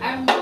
I'm